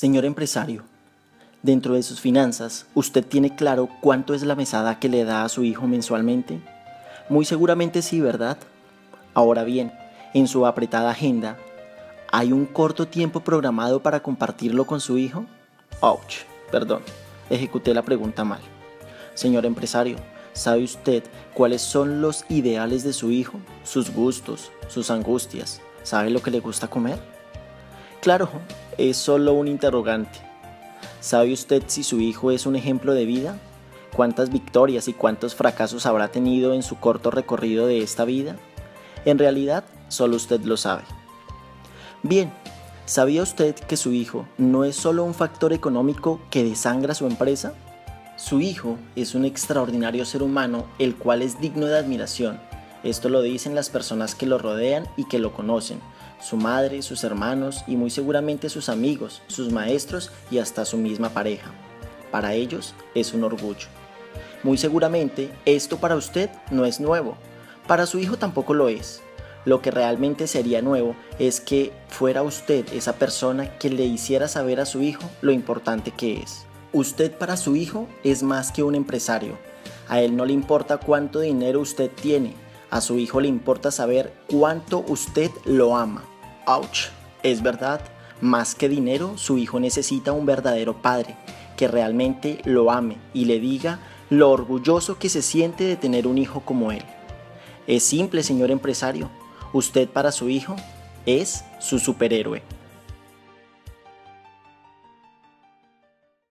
Señor empresario, dentro de sus finanzas, ¿usted tiene claro cuánto es la mesada que le da a su hijo mensualmente? Muy seguramente sí, ¿verdad? Ahora bien, en su apretada agenda, ¿hay un corto tiempo programado para compartirlo con su hijo? Ouch, perdón, ejecuté la pregunta mal. Señor empresario, ¿sabe usted cuáles son los ideales de su hijo? Sus gustos, sus angustias. ¿Sabe lo que le gusta comer? Claro, es solo un interrogante. ¿Sabe usted si su hijo es un ejemplo de vida? ¿Cuántas victorias y cuántos fracasos habrá tenido en su corto recorrido de esta vida? En realidad, solo usted lo sabe. Bien, ¿sabía usted que su hijo no es solo un factor económico que desangra su empresa? Su hijo es un extraordinario ser humano el cual es digno de admiración. Esto lo dicen las personas que lo rodean y que lo conocen, su madre, sus hermanos y muy seguramente sus amigos, sus maestros y hasta su misma pareja. Para ellos es un orgullo. Muy seguramente esto para usted no es nuevo, para su hijo tampoco lo es. Lo que realmente sería nuevo es que fuera usted esa persona que le hiciera saber a su hijo lo importante que es. Usted para su hijo es más que un empresario. A él no le importa cuánto dinero usted tiene, a su hijo le importa saber cuánto usted lo ama. Ouch, es verdad, más que dinero, su hijo necesita un verdadero padre que realmente lo ame y le diga lo orgulloso que se siente de tener un hijo como él. Es simple, señor empresario. Usted para su hijo es su superhéroe.